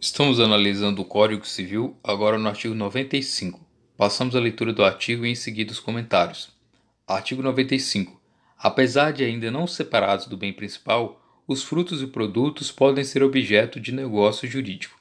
Estamos analisando o Código Civil, agora no artigo 95. Passamos a leitura do artigo e em seguida os comentários. Artigo 95. Apesar de ainda não separados do bem principal, os frutos e produtos podem ser objeto de negócio jurídico.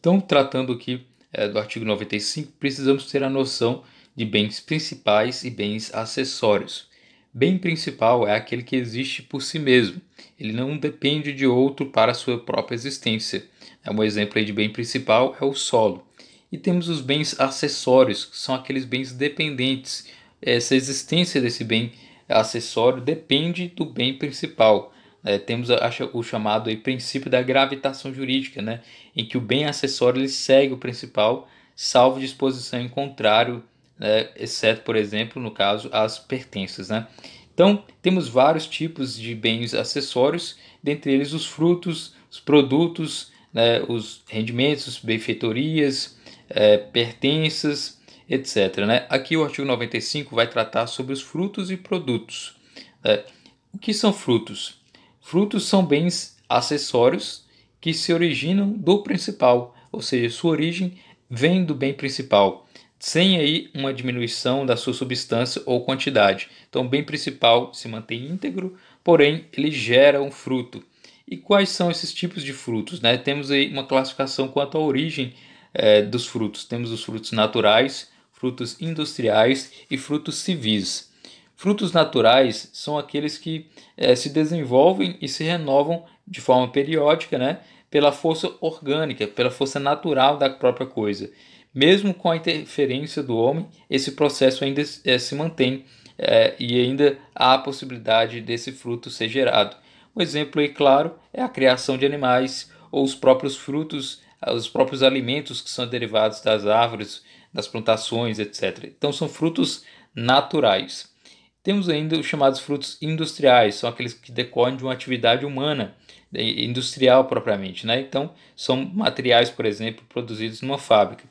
Então, tratando aqui é, do artigo 95, precisamos ter a noção de bens principais e bens acessórios. Bem principal é aquele que existe por si mesmo, ele não depende de outro para sua própria existência. Um exemplo de bem principal é o solo. E temos os bens acessórios, que são aqueles bens dependentes. Essa existência desse bem acessório depende do bem principal. É, temos a, o chamado aí, princípio da gravitação jurídica, né? em que o bem acessório ele segue o principal, salvo disposição em contrário, né? exceto, por exemplo, no caso, as pertences. Né? Então, temos vários tipos de bens acessórios, dentre eles os frutos, os produtos, né? os rendimentos, benfeitorias, é, pertenças, etc. Né? Aqui o artigo 95 vai tratar sobre os frutos e produtos. Né? O que são frutos? Frutos são bens acessórios que se originam do principal, ou seja, sua origem vem do bem principal, sem aí uma diminuição da sua substância ou quantidade. Então, o bem principal se mantém íntegro, porém ele gera um fruto. E quais são esses tipos de frutos? Né? Temos aí uma classificação quanto à origem é, dos frutos. Temos os frutos naturais, frutos industriais e frutos civis. Frutos naturais são aqueles que é, se desenvolvem e se renovam de forma periódica, né, pela força orgânica, pela força natural da própria coisa. Mesmo com a interferência do homem, esse processo ainda é, se mantém é, e ainda há a possibilidade desse fruto ser gerado. Um exemplo aí, claro, é a criação de animais ou os próprios frutos, os próprios alimentos que são derivados das árvores, das plantações, etc. Então, são frutos naturais. Temos ainda os chamados frutos industriais, são aqueles que decorrem de uma atividade humana, industrial propriamente. Né? Então, são materiais, por exemplo, produzidos numa fábrica.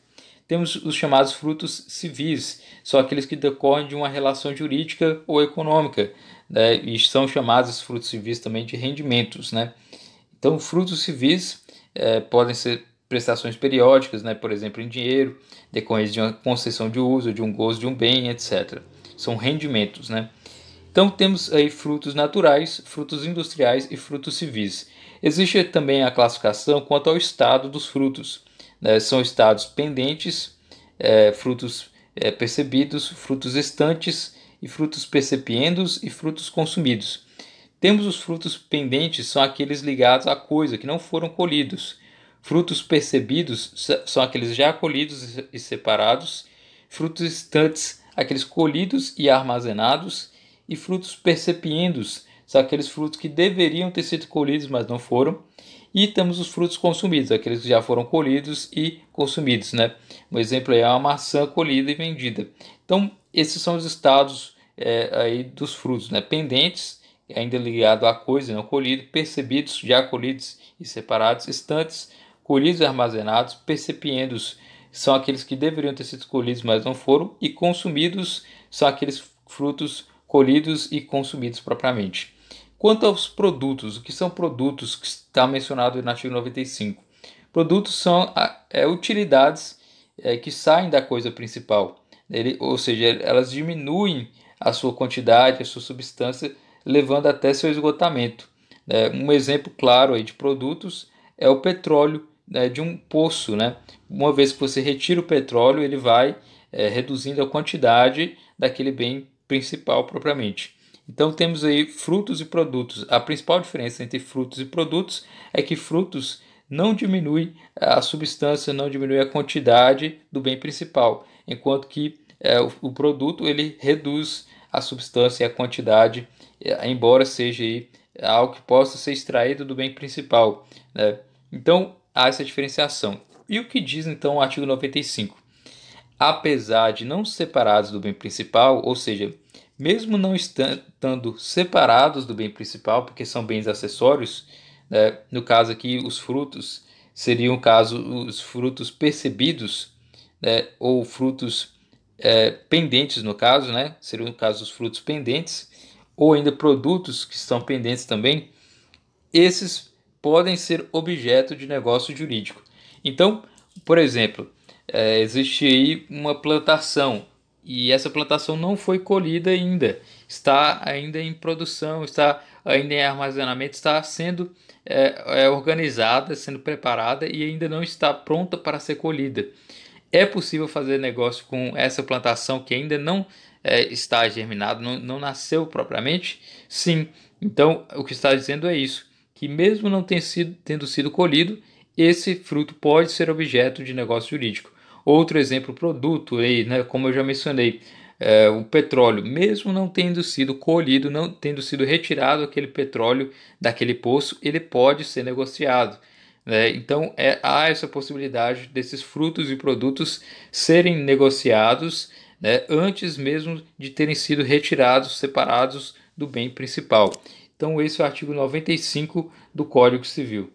Temos os chamados frutos civis, são aqueles que decorrem de uma relação jurídica ou econômica, né? e são chamados frutos civis também de rendimentos. Né? Então, frutos civis é, podem ser prestações periódicas, né? por exemplo, em dinheiro, decorrentes de uma concessão de uso, de um gozo de um bem, etc são rendimentos, né? Então temos aí frutos naturais, frutos industriais e frutos civis. Existe também a classificação quanto ao estado dos frutos. Né? São estados pendentes, é, frutos é, percebidos, frutos estantes e frutos percepiendos e frutos consumidos. Temos os frutos pendentes, são aqueles ligados à coisa que não foram colhidos. Frutos percebidos são aqueles já colhidos e separados. Frutos estantes aqueles colhidos e armazenados, e frutos percepiendos, são aqueles frutos que deveriam ter sido colhidos, mas não foram. E temos os frutos consumidos, aqueles que já foram colhidos e consumidos. Né? Um exemplo é a maçã colhida e vendida. Então, esses são os estados é, aí dos frutos, né? pendentes, ainda ligado à coisa não colhido, percebidos, já colhidos e separados, estantes, colhidos e armazenados, percepiendos, são aqueles que deveriam ter sido colhidos, mas não foram, e consumidos são aqueles frutos colhidos e consumidos propriamente. Quanto aos produtos, o que são produtos que está mencionado no artigo 95? Produtos são é, utilidades é, que saem da coisa principal, ele, ou seja, elas diminuem a sua quantidade, a sua substância, levando até seu esgotamento. É, um exemplo claro aí de produtos é o petróleo né, de um poço. Né? Uma vez que você retira o petróleo, ele vai é, reduzindo a quantidade daquele bem principal propriamente. Então temos aí frutos e produtos. A principal diferença entre frutos e produtos é que frutos não diminui a substância, não diminui a quantidade do bem principal, enquanto que é, o, o, produto ele reduz a substância e a quantidade, embora seja algo que possa ser extraído do bem principal. Né? Então há essa diferenciação. E o que diz então o artigo 95? Apesar de não separados do bem principal, ou seja, mesmo não estando separados do bem principal, porque são bens acessórios, né, no caso aqui os frutos seriam caso os frutos percebidos, né, ou frutos é, pendentes no caso, né, seriam no caso os frutos pendentes, ou ainda produtos que estão pendentes também, esses podem ser objeto de negócio jurídico. Então, por exemplo, é, existe aí uma plantação e essa plantação não foi colhida ainda, está ainda em produção, está ainda em armazenamento, está sendo é, é, organizada, sendo preparada e ainda não está pronta para ser colhida. É possível fazer negócio com essa plantação que ainda não é, está germinada, não, não nasceu propriamente? Sim. Então, o que está dizendo é isso, que mesmo não tendo sido, tendo sido colhido, esse fruto pode ser objeto de negócio jurídico. Outro exemplo, produto, aí, né, como eu já mencionei, é, o petróleo, mesmo não tendo sido colhido, não tendo sido retirado aquele petróleo daquele poço, ele pode ser negociado. Né? Então é, há essa possibilidade desses frutos e produtos serem negociados né, antes mesmo de terem sido retirados, separados do bem principal. Então esse é o artigo 95 do Código Civil.